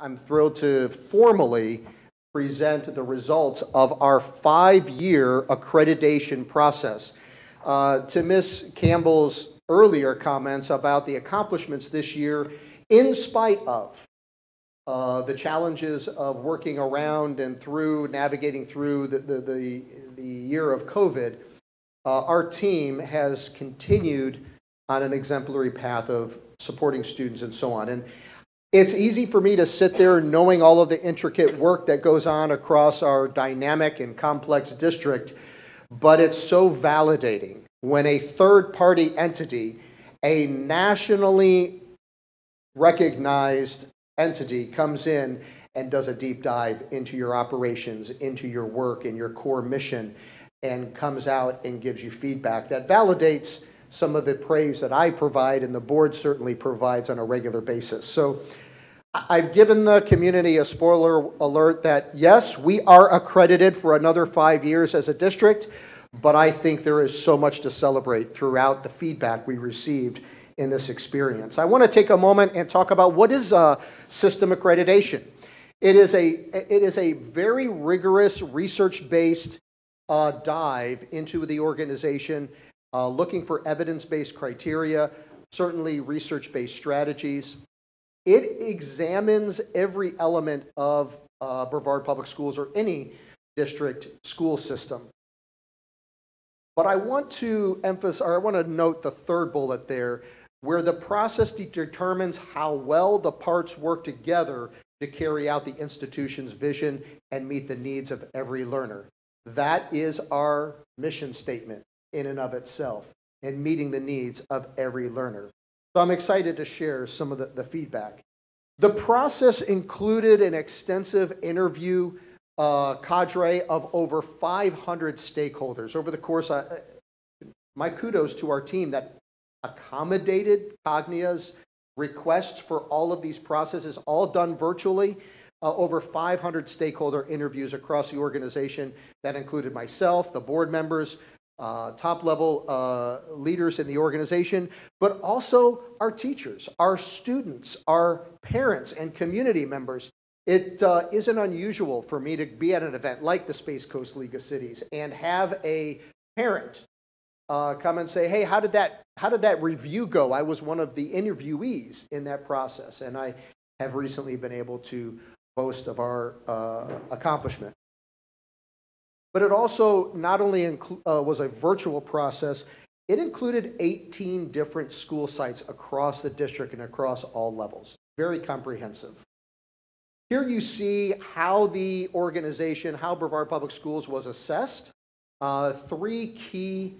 I'm thrilled to formally present the results of our five-year accreditation process. Uh, to Ms. Campbell's earlier comments about the accomplishments this year, in spite of uh, the challenges of working around and through, navigating through the, the, the, the year of COVID, uh, our team has continued on an exemplary path of supporting students and so on. And it's easy for me to sit there knowing all of the intricate work that goes on across our dynamic and complex district, but it's so validating when a third party entity, a nationally recognized entity, comes in and does a deep dive into your operations, into your work, and your core mission, and comes out and gives you feedback that validates some of the praise that I provide and the board certainly provides on a regular basis. So I've given the community a spoiler alert that yes, we are accredited for another five years as a district, but I think there is so much to celebrate throughout the feedback we received in this experience. I want to take a moment and talk about what is system accreditation. It is a, it is a very rigorous research-based uh, dive into the organization uh, looking for evidence-based criteria, certainly research-based strategies. It examines every element of uh, Brevard Public Schools or any district school system. But I want to emphasize, or I want to note the third bullet there, where the process determines how well the parts work together to carry out the institution's vision and meet the needs of every learner. That is our mission statement in and of itself and meeting the needs of every learner. So I'm excited to share some of the, the feedback. The process included an extensive interview uh, cadre of over 500 stakeholders. Over the course, uh, my kudos to our team that accommodated Cognia's requests for all of these processes, all done virtually. Uh, over 500 stakeholder interviews across the organization that included myself, the board members, uh, top level uh, leaders in the organization, but also our teachers, our students, our parents, and community members. It uh, not unusual for me to be at an event like the Space Coast League of Cities and have a parent uh, come and say, "Hey, how did that how did that review go?" I was one of the interviewees in that process, and I have recently been able to boast of our uh, accomplishment. But it also not only uh, was a virtual process, it included 18 different school sites across the district and across all levels. Very comprehensive. Here you see how the organization, how Brevard Public Schools was assessed. Uh, three key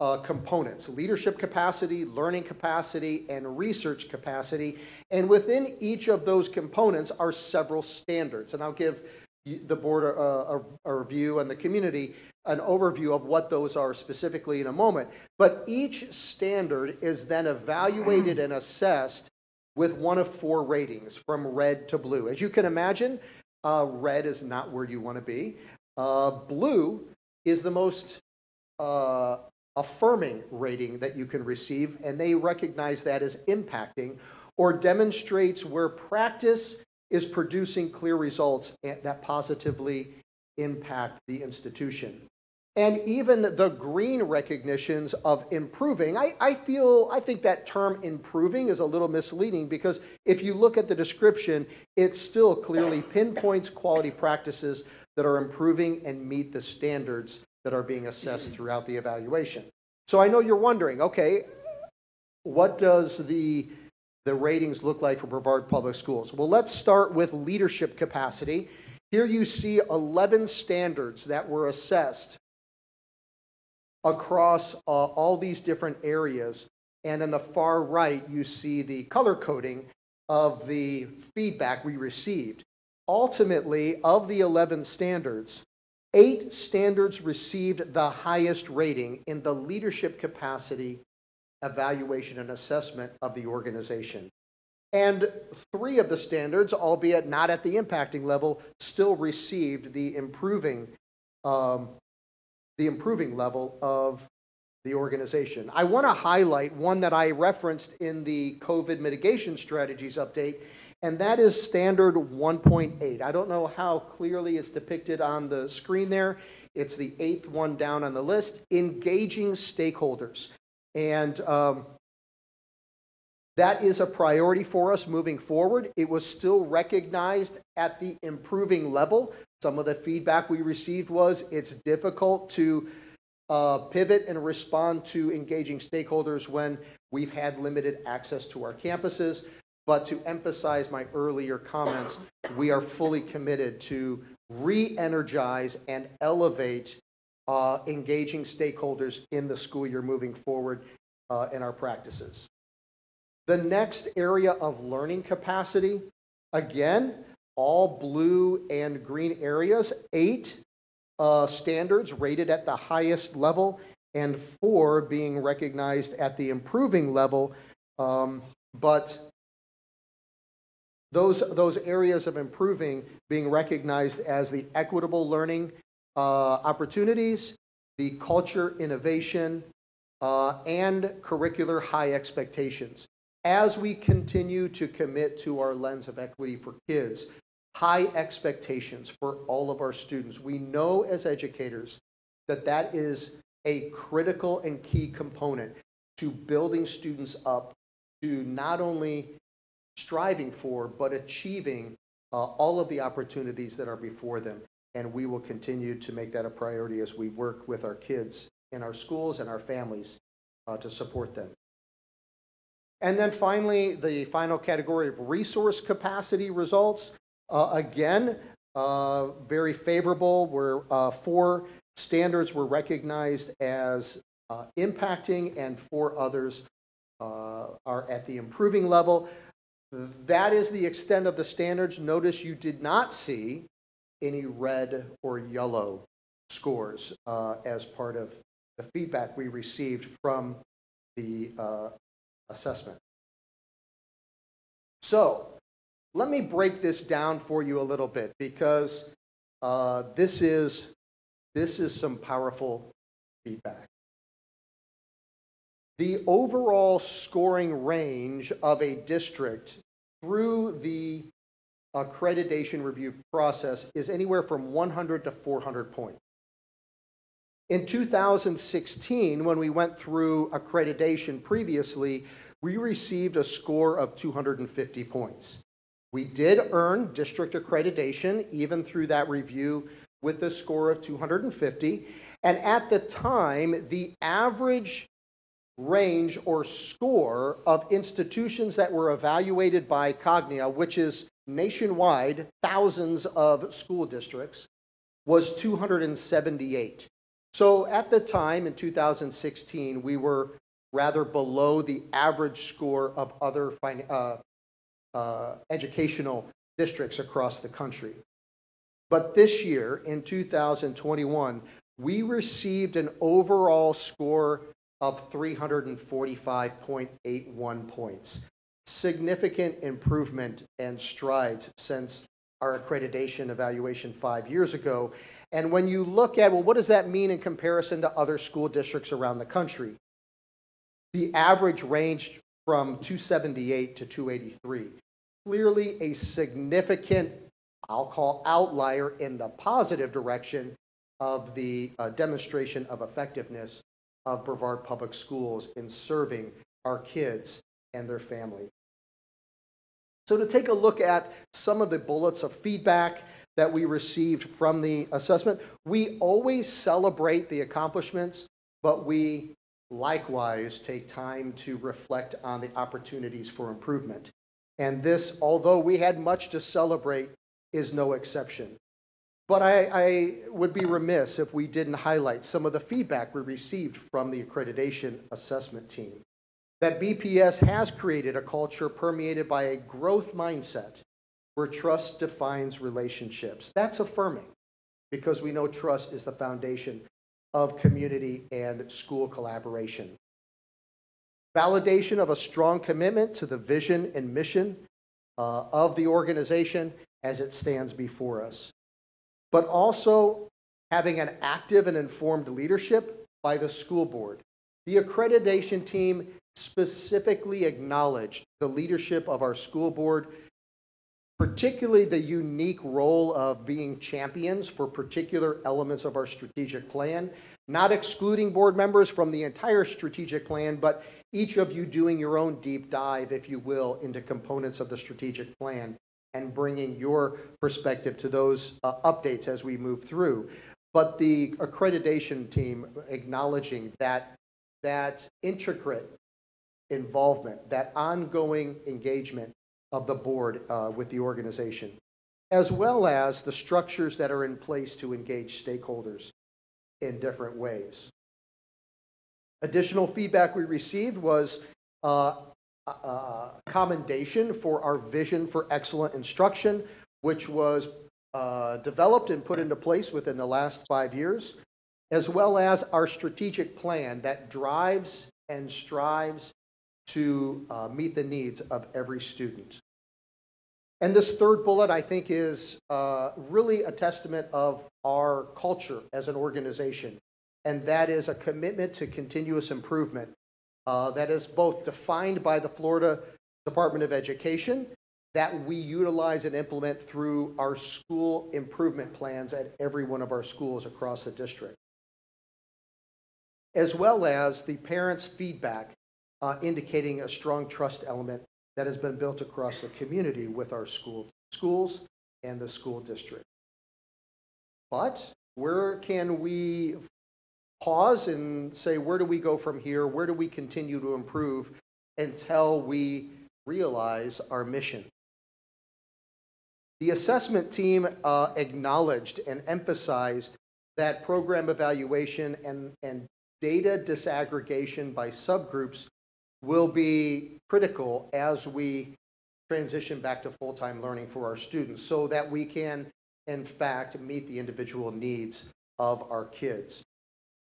uh, components, leadership capacity, learning capacity, and resource capacity. And within each of those components are several standards. And I'll give the board a, a, a, review and the community an overview of what those are specifically in a moment. But each standard is then evaluated and assessed with one of four ratings from red to blue. As you can imagine, uh, red is not where you want to be. Uh, blue is the most uh, affirming rating that you can receive, and they recognize that as impacting or demonstrates where practice is producing clear results that positively impact the institution. And even the green recognitions of improving, I, I, feel, I think that term improving is a little misleading because if you look at the description, it still clearly pinpoints quality practices that are improving and meet the standards that are being assessed throughout the evaluation. So I know you're wondering, okay, what does the the ratings look like for Brevard Public Schools? Well, let's start with leadership capacity. Here you see 11 standards that were assessed across uh, all these different areas. And in the far right, you see the color coding of the feedback we received. Ultimately, of the 11 standards, eight standards received the highest rating in the leadership capacity evaluation and assessment of the organization. And three of the standards, albeit not at the impacting level, still received the improving, um, the improving level of the organization. I want to highlight one that I referenced in the COVID mitigation strategies update, and that is standard 1.8. I don't know how clearly it's depicted on the screen there. It's the eighth one down on the list, engaging stakeholders. And um, that is a priority for us moving forward. It was still recognized at the improving level. Some of the feedback we received was it's difficult to uh, pivot and respond to engaging stakeholders when we've had limited access to our campuses. But to emphasize my earlier comments, we are fully committed to re-energize and elevate uh, engaging stakeholders in the school year moving forward uh, in our practices. The next area of learning capacity, again, all blue and green areas, eight uh, standards rated at the highest level, and four being recognized at the improving level. Um, but those, those areas of improving being recognized as the equitable learning opportunities, the culture innovation, uh, and curricular high expectations. As we continue to commit to our lens of equity for kids, high expectations for all of our students, we know as educators that that is a critical and key component to building students up to not only striving for, but achieving uh, all of the opportunities that are before them. And we will continue to make that a priority as we work with our kids in our schools and our families uh, to support them. And then finally, the final category of resource capacity results. Uh, again, uh, very favorable, where uh, four standards were recognized as uh, impacting and four others uh, are at the improving level. That is the extent of the standards. Notice you did not see any red or yellow scores uh, as part of the feedback we received from the uh, assessment. So let me break this down for you a little bit because uh, this is this is some powerful feedback. The overall scoring range of a district through the accreditation review process is anywhere from 100 to 400 points. In 2016, when we went through accreditation previously, we received a score of 250 points. We did earn district accreditation even through that review with a score of 250. And at the time, the average range or score of institutions that were evaluated by Cognia, which is nationwide, thousands of school districts, was 278. So at the time in 2016, we were rather below the average score of other uh, uh, educational districts across the country. But this year, in 2021, we received an overall score of 345.81 points. Significant improvement and strides since our accreditation evaluation five years ago. And when you look at, well, what does that mean in comparison to other school districts around the country? The average ranged from 278 to 283. Clearly a significant, I'll call outlier in the positive direction of the uh, demonstration of effectiveness of Brevard Public Schools in serving our kids and their family. So to take a look at some of the bullets of feedback that we received from the assessment, we always celebrate the accomplishments, but we likewise take time to reflect on the opportunities for improvement. And this, although we had much to celebrate, is no exception. But I, I, would be remiss if we didn't highlight some of the feedback we received from the accreditation assessment team. That BPS has created a culture permeated by a growth mindset where trust defines relationships. That's affirming because we know trust is the foundation of community and school collaboration. Validation of a strong commitment to the vision and mission uh, of the organization as it stands before us but also having an active and informed leadership by the school board. The accreditation team specifically acknowledged the leadership of our school board particularly the unique role of being champions for particular elements of our strategic plan, not excluding board members from the entire strategic plan, but each of you doing your own deep dive, if you will, into components of the strategic plan and bringing your perspective to those uh, updates as we move through. But the accreditation team acknowledging that, that intricate involvement, that ongoing engagement of the board uh, with the organization, as well as the structures that are in place to engage stakeholders in different ways. Additional feedback we received was uh, uh, commendation for our vision for excellent instruction, which was uh, developed and put into place within the last five years, as well as our strategic plan that drives and strives to uh, meet the needs of every student. And this third bullet, I think, is uh, really a testament of our culture as an organization, and that is a commitment to continuous improvement uh, that is both defined by the Florida Department of Education that we utilize and implement through our school improvement plans at every one of our schools across the district, as well as the parents' feedback uh, indicating a strong trust element that has been built across the community with our school, schools and the school district. But where can we pause and say, where do we go from here? Where do we continue to improve until we realize our mission? The assessment team uh, acknowledged and emphasized that program evaluation and, and data disaggregation by subgroups will be critical as we transition back to full-time learning for our students so that we can, in fact, meet the individual needs of our kids.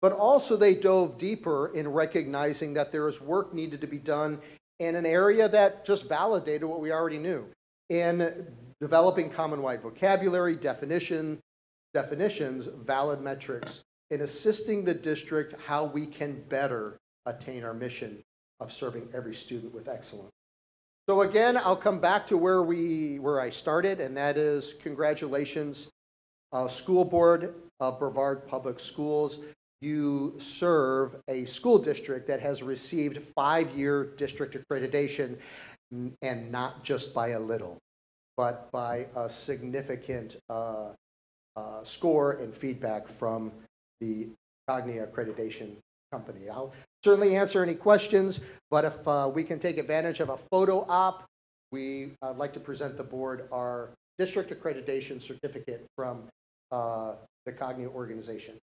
But also they dove deeper in recognizing that there is work needed to be done in an area that just validated what we already knew in developing common-wide vocabulary, definition, definitions, valid metrics, in assisting the district how we can better attain our mission of serving every student with excellence. So again, I'll come back to where we where I started, and that is congratulations, uh, school board of Brevard Public Schools. You serve a school district that has received five-year district accreditation, and not just by a little, but by a significant uh, uh, score and feedback from the Cognia Accreditation Company. I'll certainly answer any questions, but if uh, we can take advantage of a photo op, we would like to present the board our district accreditation certificate from uh, the Cognia organization.